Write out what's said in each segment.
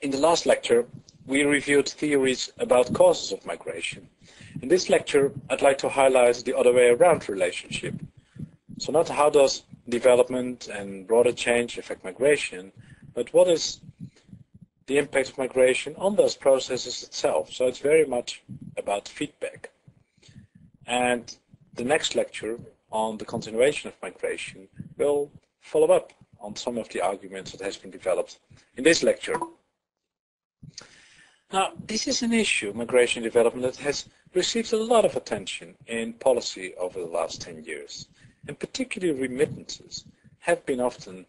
In the last lecture, we reviewed theories about causes of migration. In this lecture, I'd like to highlight the other way around relationship. So not how does development and broader change affect migration, but what is the impact of migration on those processes itself. So it's very much about feedback. And the next lecture on the continuation of migration will follow up on some of the arguments that has been developed in this lecture. Now, this is an issue, migration development, that has received a lot of attention in policy over the last 10 years. And particularly remittances have been often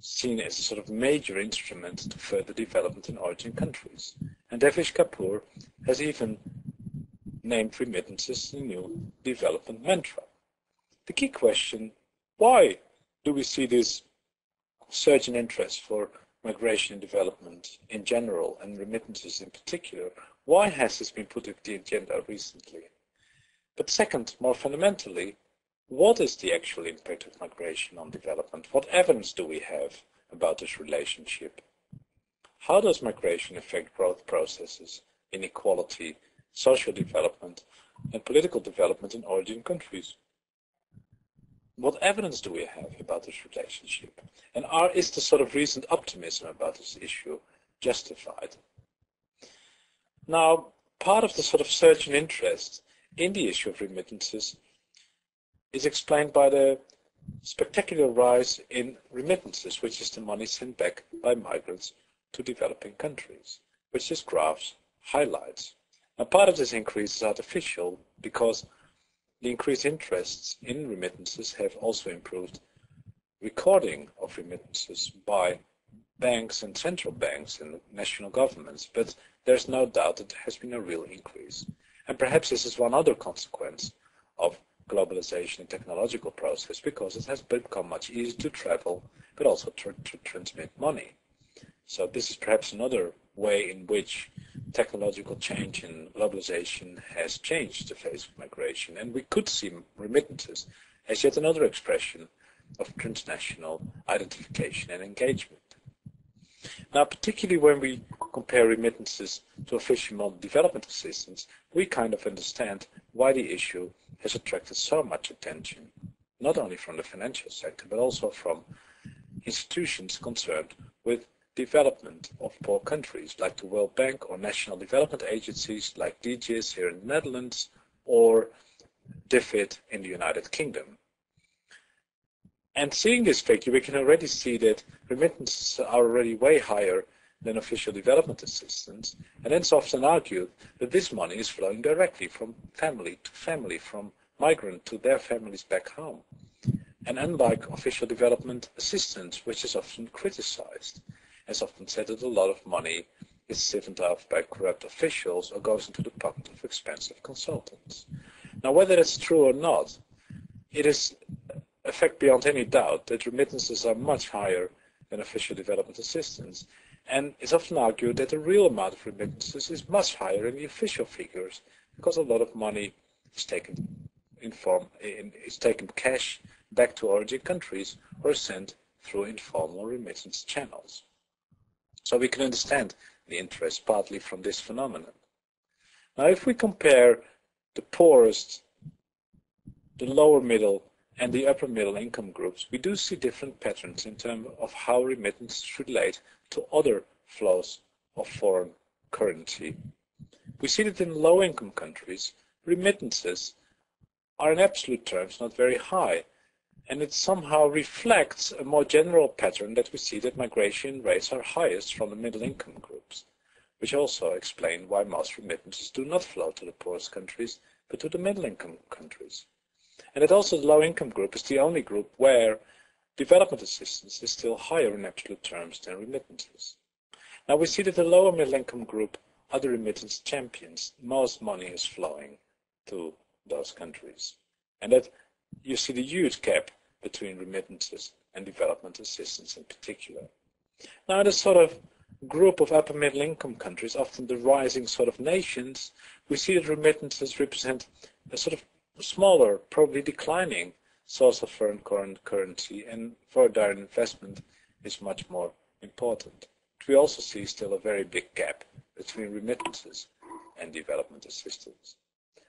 seen as a sort of major instrument to further development in origin countries. And Devesh Kapur has even named remittances the new development mantra. The key question, why do we see this surge in interest for migration and development in general and remittances in particular? Why has this been put on the agenda recently? But second, more fundamentally, what is the actual impact of migration on development? What evidence do we have about this relationship? How does migration affect growth processes, inequality, social development, and political development in origin countries? What evidence do we have about this relationship? And are, is the sort of recent optimism about this issue justified? Now, part of the sort of surge in interest in the issue of remittances is explained by the spectacular rise in remittances, which is the money sent back by migrants to developing countries, which this graph highlights. Now, part of this increase is artificial because the increased interests in remittances have also improved recording of remittances by banks and central banks and national governments, but there's no doubt that there has been a real increase. And perhaps this is one other consequence of globalization and technological process because it has become much easier to travel, but also to, to transmit money. So this is perhaps another way in which technological change and globalization has changed the face of migration. And we could see remittances as yet another expression of transnational identification and engagement. Now, particularly when we compare remittances to official development assistance, we kind of understand why the issue has attracted so much attention, not only from the financial sector, but also from institutions concerned with development of poor countries, like the World Bank or national development agencies like DGIS here in the Netherlands or DFID in the United Kingdom. And seeing this figure, we can already see that remittances are already way higher than official development assistance, and it's often argued that this money is flowing directly from family to family, from migrant to their families back home. And unlike official development assistance, which is often criticized, as often said that a lot of money is siphoned off by corrupt officials or goes into the pocket of expensive consultants. Now, whether that's true or not, it is a fact beyond any doubt that remittances are much higher than official development assistance, and it's often argued that the real amount of remittances is much higher than the official figures because a lot of money is taken in form in, is taken cash back to origin countries or sent through informal remittance channels. So we can understand the interest partly from this phenomenon. Now if we compare the poorest, the lower middle and the upper middle income groups, we do see different patterns in terms of how remittances relate to other flows of foreign currency. We see that in low-income countries, remittances are in absolute terms not very high, and it somehow reflects a more general pattern that we see that migration rates are highest from the middle-income groups, which also explain why most remittances do not flow to the poorest countries, but to the middle-income countries. And that also the low-income group is the only group where development assistance is still higher in absolute terms than remittances. Now we see that the lower middle income group are the remittance champions. Most money is flowing to those countries. And that you see the huge gap between remittances and development assistance in particular. Now the sort of group of upper middle income countries, often the rising sort of nations, we see that remittances represent a sort of smaller, probably declining source of foreign current currency and for direct investment is much more important. But we also see still a very big gap between remittances and development assistance.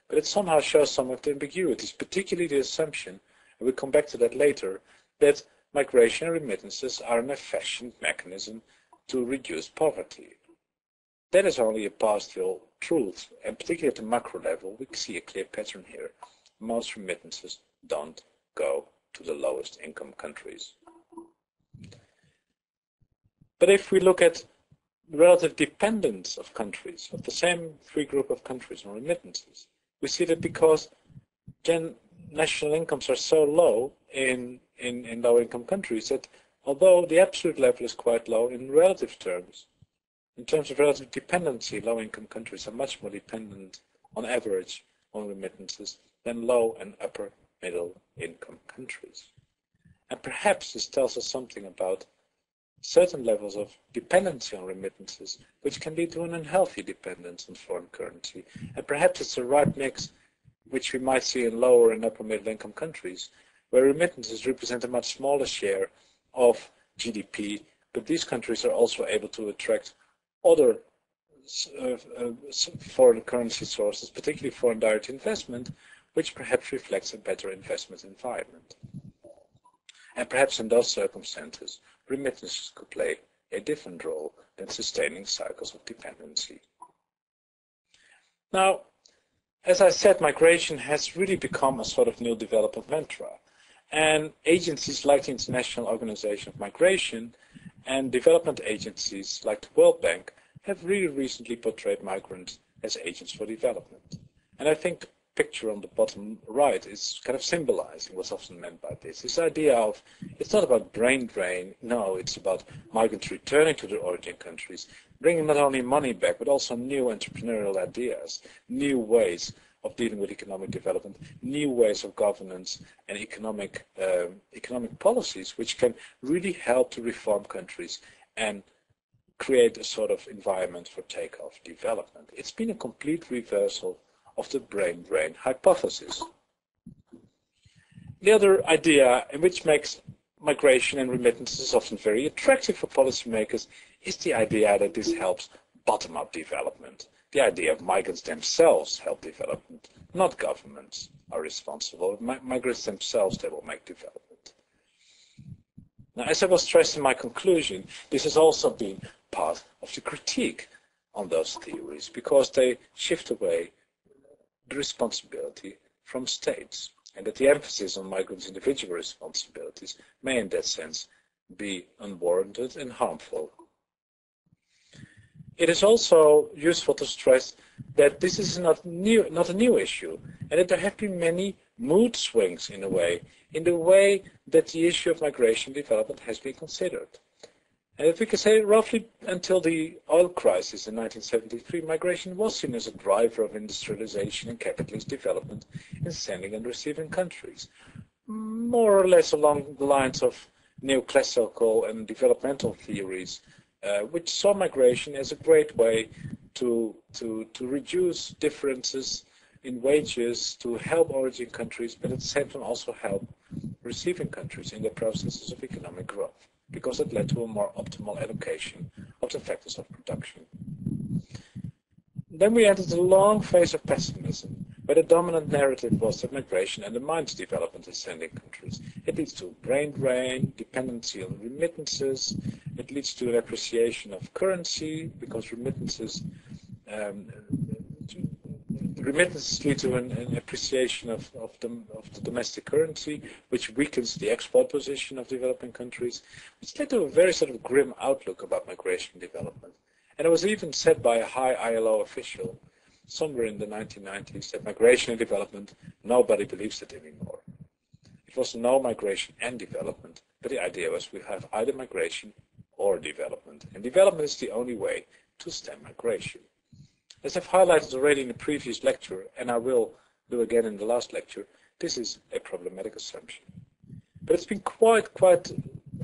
But it somehow shows some of the ambiguities, particularly the assumption, and we'll come back to that later, that migration remittances are an efficient mechanism to reduce poverty. That is only a partial truth, and particularly at the macro level, we see a clear pattern here. Most remittances don't go to the lowest income countries. But if we look at relative dependence of countries, of the same three group of countries on remittances, we see that because gen national incomes are so low in, in, in low income countries that although the absolute level is quite low in relative terms, in terms of relative dependency, low income countries are much more dependent on average on remittances than low and upper middle income countries. And perhaps this tells us something about certain levels of dependency on remittances, which can lead to an unhealthy dependence on foreign currency. And perhaps it's the right mix, which we might see in lower and upper middle income countries, where remittances represent a much smaller share of GDP, but these countries are also able to attract other uh, uh, foreign currency sources, particularly foreign direct investment, which perhaps reflects a better investment environment. And perhaps in those circumstances, remittances could play a different role than sustaining cycles of dependency. Now, as I said, migration has really become a sort of new development mantra. And agencies like the International Organization of Migration and development agencies like the World Bank have really recently portrayed migrants as agents for development. And I think picture on the bottom right is kind of symbolizing what's often meant by this. This idea of it's not about brain drain, no, it's about migrants returning to their origin countries, bringing not only money back, but also new entrepreneurial ideas, new ways of dealing with economic development, new ways of governance and economic um, economic policies, which can really help to reform countries and create a sort of environment for takeoff development. It's been a complete reversal of the brain-drain hypothesis. The other idea, which makes migration and remittances often very attractive for policymakers, is the idea that this helps bottom-up development. The idea of migrants themselves help development, not governments are responsible. migrants themselves, they will make development. Now, as I was stressing in my conclusion, this has also been part of the critique on those theories because they shift away responsibility from states, and that the emphasis on migrants' individual responsibilities may in that sense be unwarranted and harmful. It is also useful to stress that this is not, new, not a new issue, and that there have been many mood swings in a way, in the way that the issue of migration development has been considered. And if we can say roughly until the oil crisis in 1973, migration was seen as a driver of industrialization and capitalist development in sending and receiving countries, more or less along the lines of neoclassical and developmental theories, uh, which saw migration as a great way to, to, to reduce differences in wages, to help origin countries, but at the same time also help receiving countries in the processes of economic growth because it led to a more optimal allocation of the factors of production. Then we entered a long phase of pessimism, where the dominant narrative was that migration and the undermines development in sending countries. It leads to brain drain, dependency on remittances, it leads to an appreciation of currency, because remittances um, remittances lead to an, an appreciation of, of, the, of, the, domestic currency, which weakens the export position of developing countries, which led to a very sort of grim outlook about migration and development. And it was even said by a high ILO official somewhere in the 1990s that migration and development, nobody believes it anymore. It was no migration and development, but the idea was we have either migration or development. And development is the only way to stem migration. As I've highlighted already in the previous lecture, and I will do again in the last lecture, this is a problematic assumption. But it's been quite, quite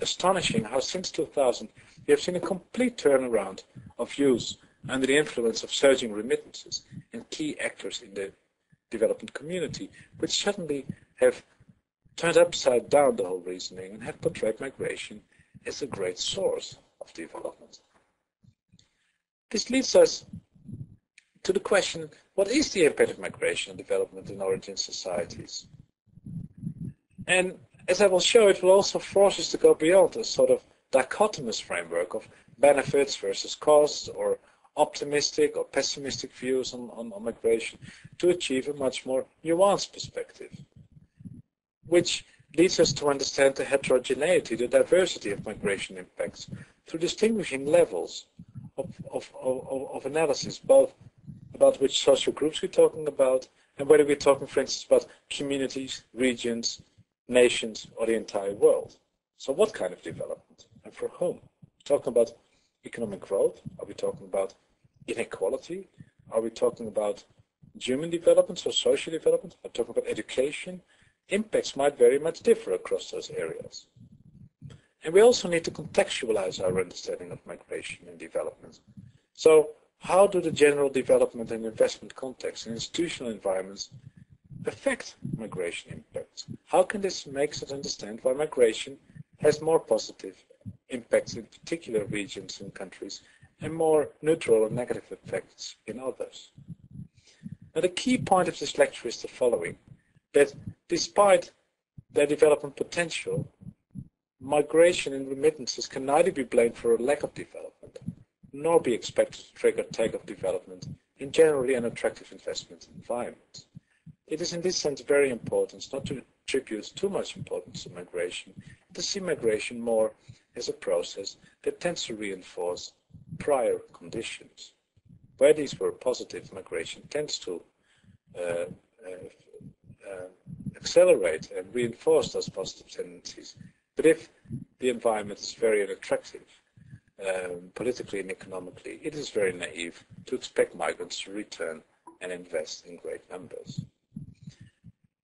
astonishing how since 2000 we have seen a complete turnaround of views under the influence of surging remittances and key actors in the development community, which suddenly have turned upside down the whole reasoning and have portrayed migration as a great source of development. This leads us to the question, what is the impact of migration and development in origin societies? And as I will show, it will also force us to go beyond a sort of dichotomous framework of benefits versus costs or optimistic or pessimistic views on, on, on migration to achieve a much more nuanced perspective, which leads us to understand the heterogeneity, the diversity of migration impacts through distinguishing levels of, of, of, of analysis, both about which social groups we're talking about and whether we're talking, for instance, about communities, regions, nations, or the entire world. So what kind of development and for whom? We're talking about economic growth? Are we talking about inequality? Are we talking about human development or social development? Are we talking about education? Impacts might very much differ across those areas. And we also need to contextualize our understanding of migration and development. So how do the general development and investment context and institutional environments affect migration impacts? How can this make us understand why migration has more positive impacts in particular regions and countries and more neutral or negative effects in others. Now the key point of this lecture is the following, that despite their development potential, migration and remittances can neither be blamed for a lack of development, nor be expected to trigger take of development in generally an attractive investment environment. It is in this sense very important not to attribute too much importance to migration, to see migration more as a process that tends to reinforce prior conditions. Where these were positive, migration tends to uh, uh, uh, accelerate and reinforce those positive tendencies. But if the environment is very unattractive, um, politically and economically, it is very naive to expect migrants to return and invest in great numbers.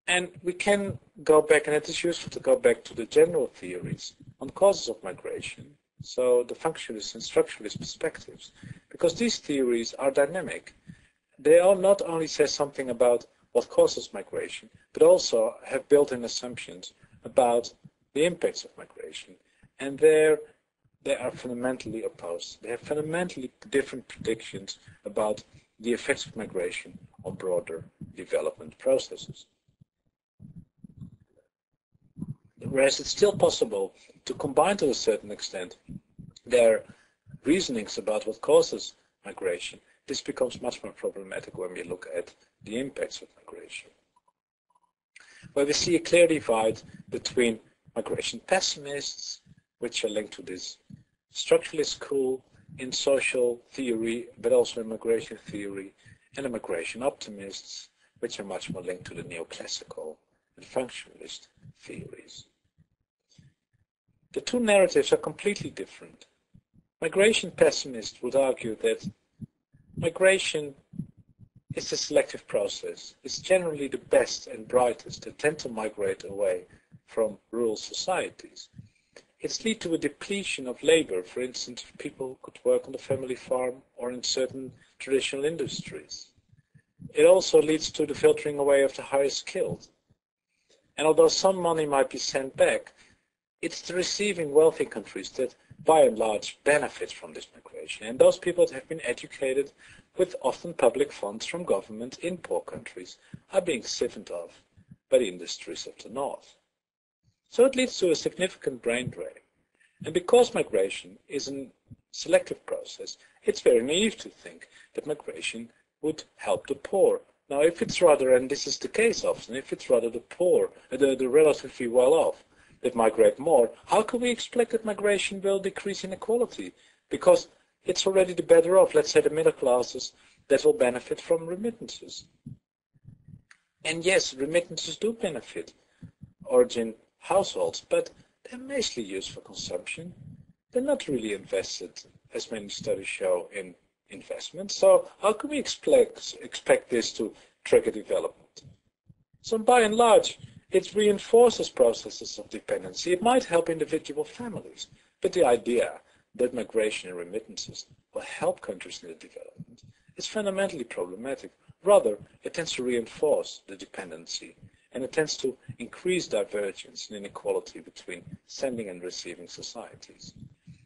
And we can go back, and it is useful to go back to the general theories on causes of migration, so the functionalist and structuralist perspectives, because these theories are dynamic. They all not only say something about what causes migration, but also have built-in assumptions about the impacts of migration. And there, they are fundamentally opposed. They have fundamentally different predictions about the effects of migration on broader development processes. Whereas it's still possible to combine to a certain extent their reasonings about what causes migration, this becomes much more problematic when we look at the impacts of migration. Where we see a clear divide between migration pessimists, which are linked to this structuralist school in social theory, but also immigration theory, and immigration optimists, which are much more linked to the neoclassical and functionalist theories. The two narratives are completely different. Migration pessimists would argue that migration is a selective process. It's generally the best and brightest that tend to migrate away from rural societies. It's lead to a depletion of labor, for instance, people could work on the family farm or in certain traditional industries. It also leads to the filtering away of the higher skilled. And although some money might be sent back, it's the receiving wealthy countries that by and large benefit from this migration. And those people that have been educated with often public funds from government in poor countries are being siphoned off by the industries of the north. So it leads to a significant brain drain. And because migration is a selective process, it's very naive to think that migration would help the poor. Now, if it's rather, and this is the case often, if it's rather the poor, uh, the, the relatively well-off, that migrate more, how can we expect that migration will decrease inequality? Because it's already the better off, let's say the middle classes, that will benefit from remittances. And yes, remittances do benefit origin households, but they're mostly used for consumption. They're not really invested, as many studies show, in investment. So how can we expect, expect this to trigger development? So by and large, it reinforces processes of dependency. It might help individual families, but the idea that migration and remittances will help countries in their development is fundamentally problematic. Rather, it tends to reinforce the dependency and it tends to increase divergence and inequality between sending and receiving societies.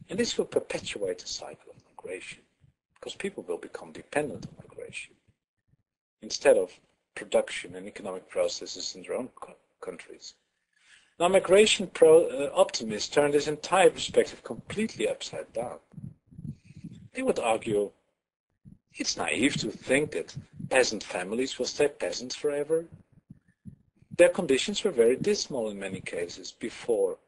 And this will perpetuate a cycle of migration. because people will become dependent on migration instead of production and economic processes in their own countries. Now, migration pro, uh, optimists turn this entire perspective completely upside down. They would argue it's naive to think that peasant families will stay peasants forever. Their conditions were very dismal in many cases before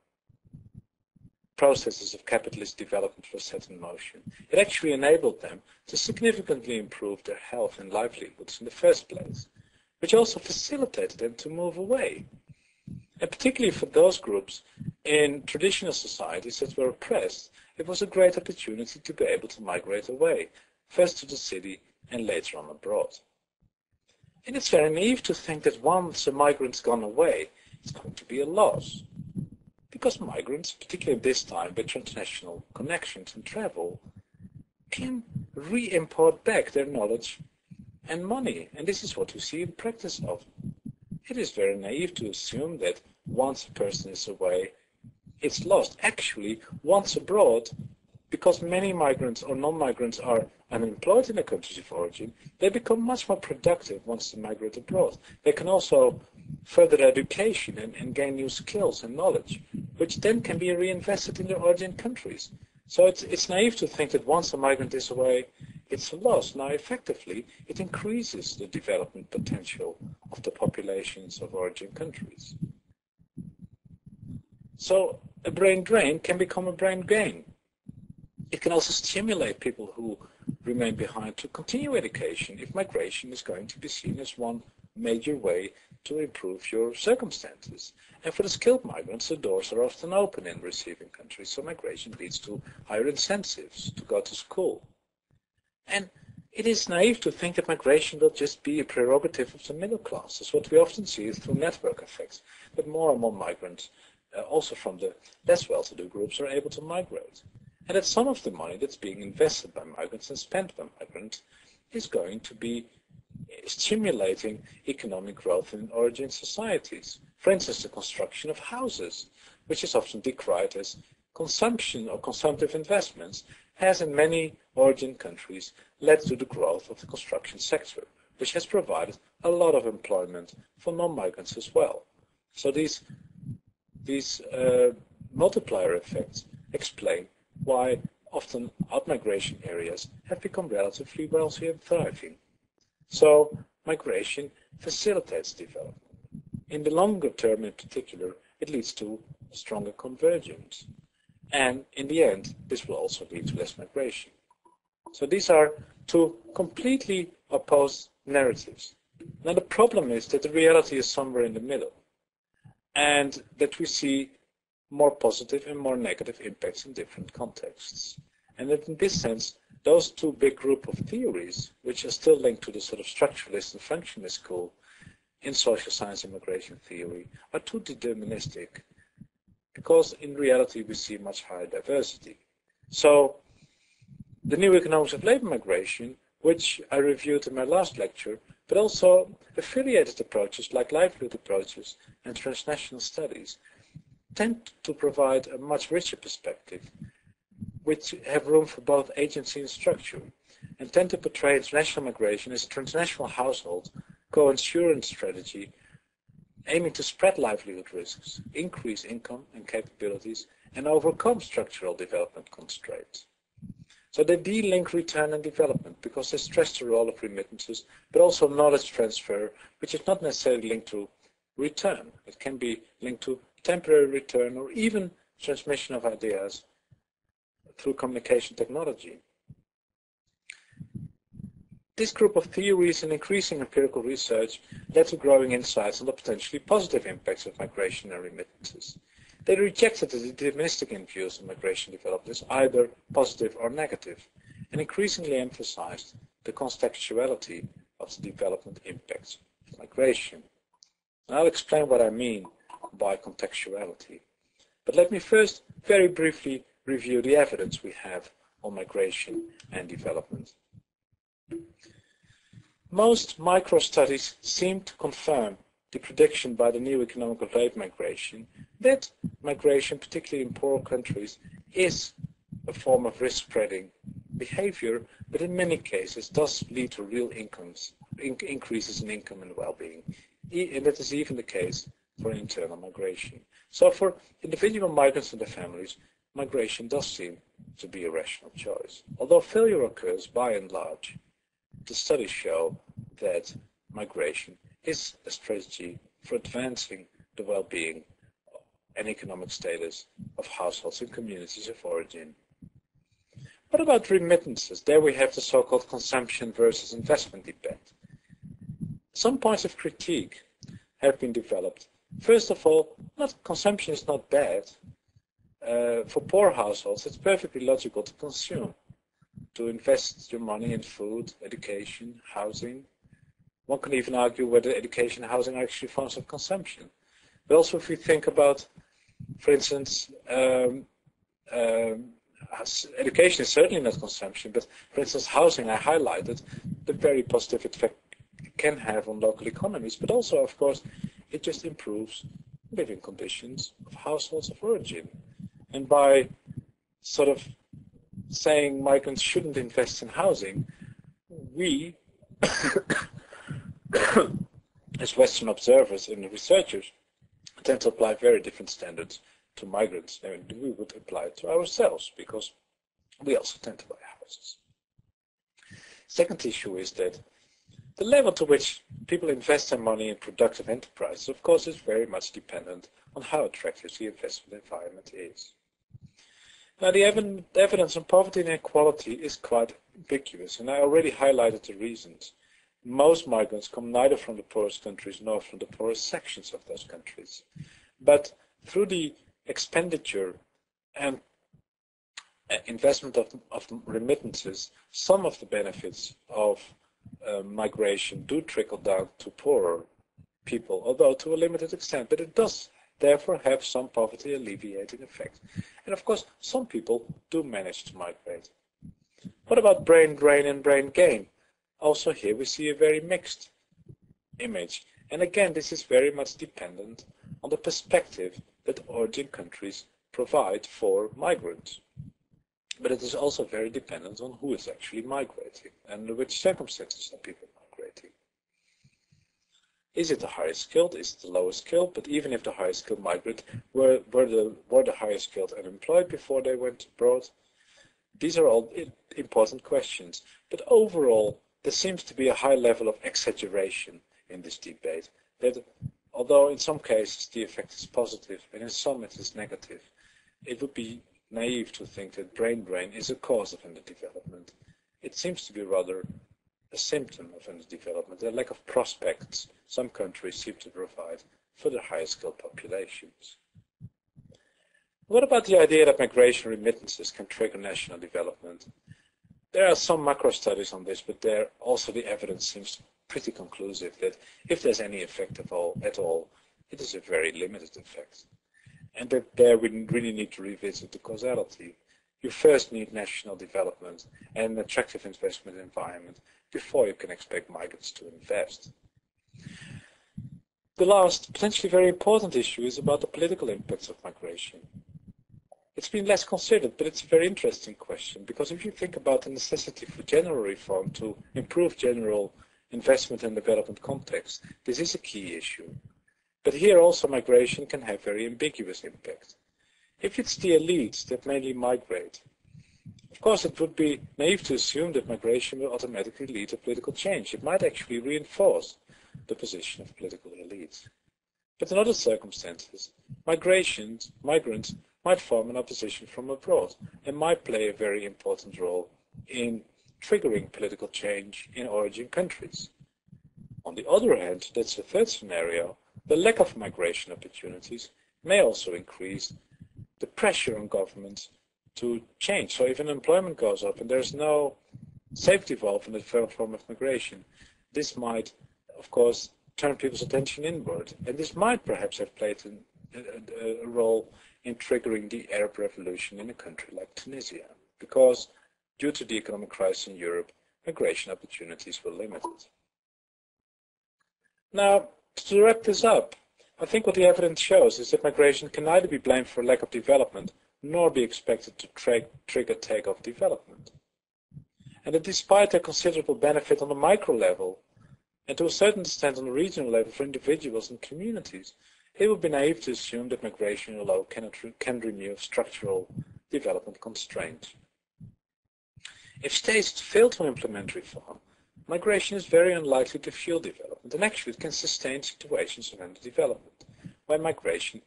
processes of capitalist development were set in motion. It actually enabled them to significantly improve their health and livelihoods in the first place, which also facilitated them to move away. And particularly for those groups in traditional societies that were oppressed, it was a great opportunity to be able to migrate away, first to the city and later on abroad. And it's very naive to think that once a migrant's gone away, it's going to be a loss. Because migrants, particularly this time with transnational connections and travel, can re-import back their knowledge and money. And this is what you see in practice of. It is very naive to assume that once a person is away, it's lost. Actually, once abroad, because many migrants or non-migrants are unemployed in their countries of origin, they become much more productive once they migrate abroad. They can also further education and, and gain new skills and knowledge, which then can be reinvested in their origin countries. So it's, it's naive to think that once a migrant is away, it's lost. Now, effectively, it increases the development potential of the populations of origin countries. So a brain drain can become a brain gain. It can also stimulate people who remain behind to continue education if migration is going to be seen as one major way to improve your circumstances. And for the skilled migrants, the doors are often open in receiving countries, so migration leads to higher incentives to go to school. And it is naive to think that migration will just be a prerogative of the middle classes. What we often see is through network effects, that more and more migrants, uh, also from the less well-to-do groups, are able to migrate and that some of the money that's being invested by migrants and spent by migrants is going to be stimulating economic growth in origin societies. For instance, the construction of houses, which is often decried as consumption or consumptive investments, has in many origin countries led to the growth of the construction sector, which has provided a lot of employment for non-migrants as well. So these, these uh, multiplier effects explain why often outmigration areas have become relatively wealthy and thriving. So migration facilitates development. In the longer term in particular, it leads to stronger convergence. And in the end, this will also lead to less migration. So these are two completely opposed narratives. Now the problem is that the reality is somewhere in the middle and that we see more positive and more negative impacts in different contexts. And in this sense, those two big group of theories, which are still linked to the sort of structuralist and functionalist school in social science immigration theory, are too deterministic because in reality we see much higher diversity. So the new economics of labor migration, which I reviewed in my last lecture, but also affiliated approaches like livelihood approaches and transnational studies, tend to provide a much richer perspective, which have room for both agency and structure, and tend to portray international migration as a transnational household co-insurance strategy aiming to spread livelihood risks, increase income and capabilities, and overcome structural development constraints. So they de-link return and development because they stress the role of remittances, but also knowledge transfer, which is not necessarily linked to return. It can be linked to temporary return, or even transmission of ideas through communication technology. This group of theories and increasing empirical research led to growing insights on the potentially positive impacts of migration and remittances. They rejected the deterministic views of migration development as either positive or negative, and increasingly emphasized the contextuality of the development impacts of migration. And I'll explain what I mean by contextuality. But let me first very briefly review the evidence we have on migration and development. Most micro-studies seem to confirm the prediction by the new economics of labor migration that migration, particularly in poor countries, is a form of risk-spreading behavior but in many cases does lead to real incomes, in increases in income and well-being. And that is even the case for internal migration. So for individual migrants and their families, migration does seem to be a rational choice. Although failure occurs by and large, the studies show that migration is a strategy for advancing the well-being and economic status of households and communities of origin. What about remittances? There we have the so-called consumption versus investment debate. Some points of critique have been developed. First of all, not, consumption is not bad. Uh, for poor households, it's perfectly logical to consume, to invest your money in food, education, housing. One can even argue whether education and housing are actually forms of consumption. But also if we think about, for instance, um, um, education is certainly not consumption, but for instance, housing, I highlighted the very positive effect it can have on local economies, but also, of course, it just improves living conditions of households of origin. And by sort of saying migrants shouldn't invest in housing, we, as Western observers and researchers, tend to apply very different standards to migrants than we would apply to ourselves because we also tend to buy houses. Second issue is that the level to which people invest their money in productive enterprises, of course, is very much dependent on how attractive the investment environment is. Now, the evidence on poverty and inequality is quite ambiguous, and I already highlighted the reasons. Most migrants come neither from the poorest countries nor from the poorest sections of those countries. But through the expenditure and uh, investment of, of remittances, some of the benefits of uh, migration do trickle down to poorer people, although to a limited extent. But it does therefore have some poverty alleviating effect. And of course, some people do manage to migrate. What about brain drain and brain gain? Also here we see a very mixed image. And again, this is very much dependent on the perspective that origin countries provide for migrants. But it is also very dependent on who is actually migrating and under which circumstances are people migrating. Is it the highest skilled? Is it the lowest skilled? But even if the highest skilled migrant were, were, the, were the highest skilled unemployed before they went abroad? These are all important questions. But overall, there seems to be a high level of exaggeration in this debate. That although in some cases the effect is positive and in some it is negative, it would be naive to think that brain drain is a cause of underdevelopment. It seems to be rather a symptom of underdevelopment, the lack of prospects some countries seem to provide for their higher skilled populations. What about the idea that migration remittances can trigger national development? There are some macro studies on this, but there also the evidence seems pretty conclusive that if there's any effect all, at all, it is a very limited effect. And that there we really need to revisit the causality. You first need national development and an attractive investment environment before you can expect migrants to invest. The last, potentially very important issue is about the political impacts of migration. It's been less considered, but it's a very interesting question because if you think about the necessity for general reform to improve general investment and development context, this is a key issue. But here also migration can have very ambiguous impact. If it's the elites that mainly migrate, of course it would be naive to assume that migration will automatically lead to political change. It might actually reinforce the position of political elites. But in other circumstances, migrations, migrants might form an opposition from abroad and might play a very important role in triggering political change in origin countries. On the other hand, that's the third scenario, the lack of migration opportunities may also increase the pressure on governments to change. So if unemployment goes up and there's no safety valve in the form of migration, this might, of course, turn people's attention inward. And this might perhaps have played an, a, a role in triggering the Arab Revolution in a country like Tunisia, because due to the economic crisis in Europe, migration opportunities were limited. Now, to wrap this up, I think what the evidence shows is that migration can neither be blamed for lack of development nor be expected to tra trigger takeoff development. and that despite their considerable benefit on the micro level, and to a certain extent on the regional level for individuals and communities, it would be naive to assume that migration alone cannot, can remove structural development constraints. If states fail to implement reform, migration is very unlikely to fuel development, and actually it can sustain situations of underdevelopment, where migration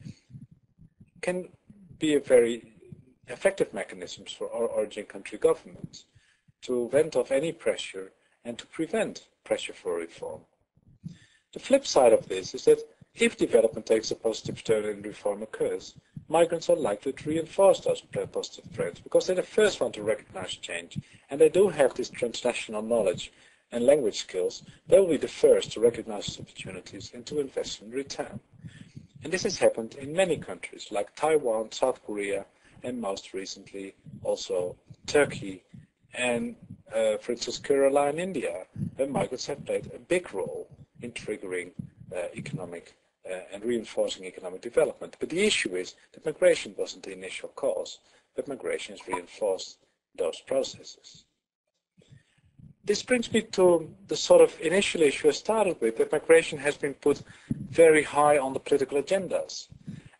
can be a very effective mechanism for our origin country governments to vent off any pressure and to prevent pressure for reform. The flip side of this is that if development takes a positive turn and reform occurs, migrants are likely to reinforce those positive trends because they're the first one to recognize change and they do have this transnational knowledge and language skills. They will be the first to recognize opportunities and to invest in return. And this has happened in many countries like Taiwan, South Korea, and most recently also Turkey and, uh, for instance, Kerala in India, where migrants have played a big role in triggering uh, economic uh, and reinforcing economic development. But the issue is that migration wasn't the initial cause, but migration has reinforced those processes. This brings me to the sort of initial issue I started with, that migration has been put very high on the political agendas.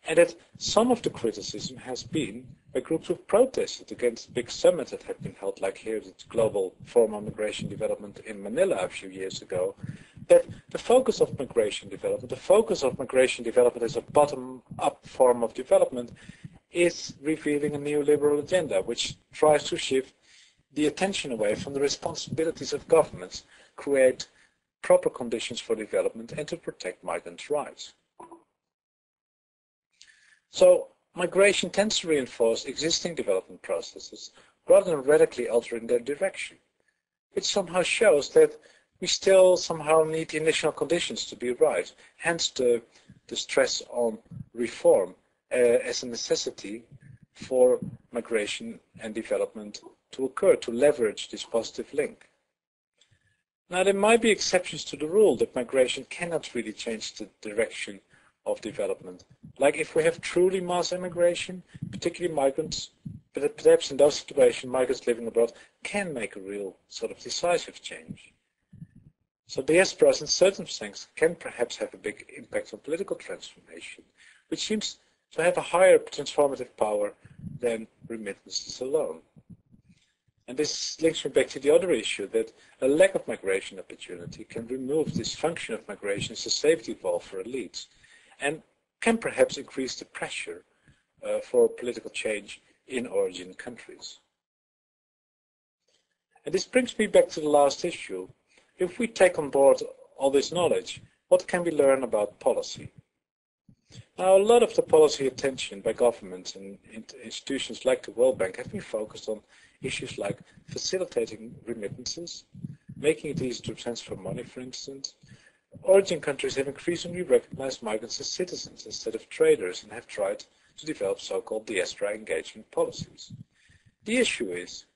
And that some of the criticism has been by groups who protested against big summits that had been held, like here, the Global Forum on Migration Development in Manila a few years ago, that the focus of migration development, the focus of migration development as a bottom-up form of development, is revealing a neoliberal agenda which tries to shift the attention away from the responsibilities of governments, create proper conditions for development, and to protect migrants' rights. So migration tends to reinforce existing development processes rather than radically altering their direction, It somehow shows that we still somehow need the initial conditions to be right, hence the, the stress on reform uh, as a necessity for migration and development to occur, to leverage this positive link. Now, there might be exceptions to the rule that migration cannot really change the direction of development. Like if we have truly mass immigration, particularly migrants, but perhaps in those situations, migrants living abroad can make a real sort of decisive change. So diasporas in certain things can perhaps have a big impact on political transformation, which seems to have a higher transformative power than remittances alone. And this links me back to the other issue that a lack of migration opportunity can remove this function of migration as a safety valve for elites and can perhaps increase the pressure uh, for political change in origin countries. And this brings me back to the last issue. If we take on board all this knowledge, what can we learn about policy? Now, a lot of the policy attention by governments and institutions like the World Bank have been focused on issues like facilitating remittances, making it easy to transfer money, for instance. Origin countries have increasingly recognized migrants as citizens instead of traders and have tried to develop so-called diaspora engagement policies. The issue is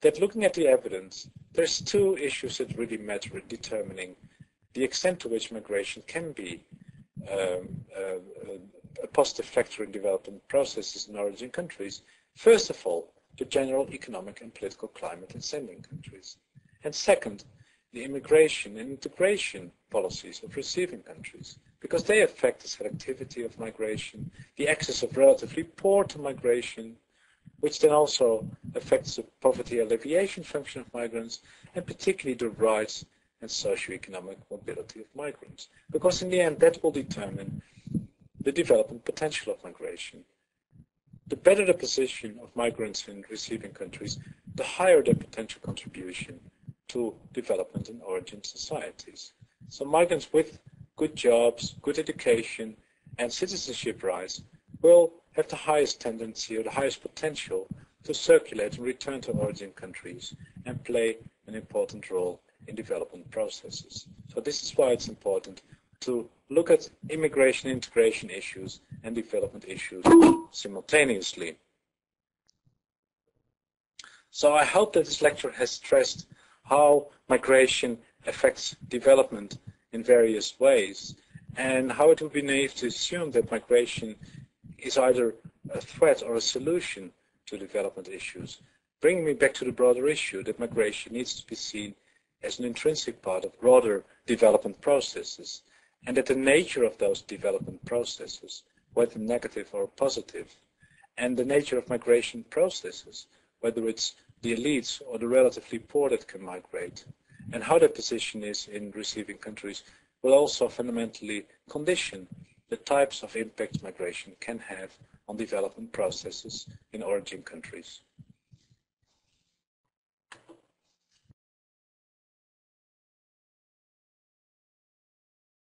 that looking at the evidence, there's two issues that really matter in determining the extent to which migration can be um, uh, a positive factor in development processes in origin countries. First of all, the general economic and political climate in sending countries. And second, the immigration and integration policies of receiving countries, because they affect the selectivity of migration, the access of relatively poor to migration, which then also affects the poverty alleviation function of migrants, and particularly the rights and socio-economic mobility of migrants. Because in the end, that will determine the development potential of migration the better the position of migrants in receiving countries, the higher their potential contribution to development in origin societies. So migrants with good jobs, good education, and citizenship rights will have the highest tendency or the highest potential to circulate and return to origin countries and play an important role in development processes. So this is why it's important to look at immigration integration issues and development issues simultaneously. So I hope that this lecture has stressed how migration affects development in various ways and how it would be naive to assume that migration is either a threat or a solution to development issues. bringing me back to the broader issue that migration needs to be seen as an intrinsic part of broader development processes, and that the nature of those development processes, whether negative or positive, and the nature of migration processes, whether it's the elites or the relatively poor that can migrate, and how their position is in receiving countries will also fundamentally condition the types of impact migration can have on development processes in origin countries.